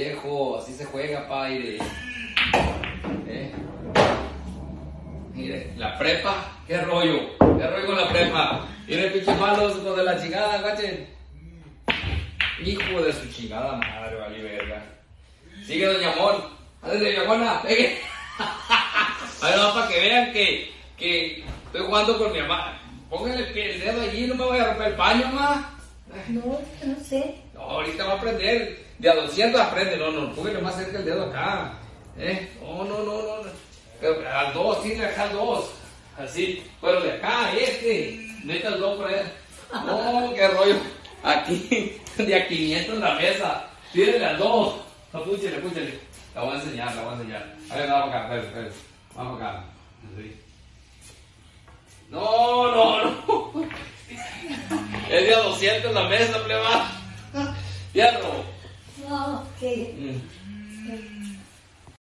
viejo, así se juega, padre. ¿Eh? Mire, la prepa, qué rollo, qué rollo con la prepa. Mire, pinche malos con de la chingada. Hijo de su chingada madre, vale verga. Sigue Doña Amor. Ándale, Doña Juana, pegue. Para que vean que, que estoy jugando con mi mamá. Póngale el dedo allí, no me voy a romper el paño, mamá. No, no sé. No, ahorita va a aprender. De a 200 aprende. No, no, póngale más cerca el dedo acá. ¿Eh? No, no, no, no. Pero al 2, tiene acá al 2. Así. Pero de acá, este. Neta el 2 por allá. No, qué rollo. Aquí, de a 500 en la mesa. Tírele al 2. No, púchele, púchele. La voy a enseñar, la voy a enseñar. A ver, vamos acá, espérate, espérate. Vamos acá. Así. Es de a 200 en la mesa, pleba. Fierro. No, que. Mm.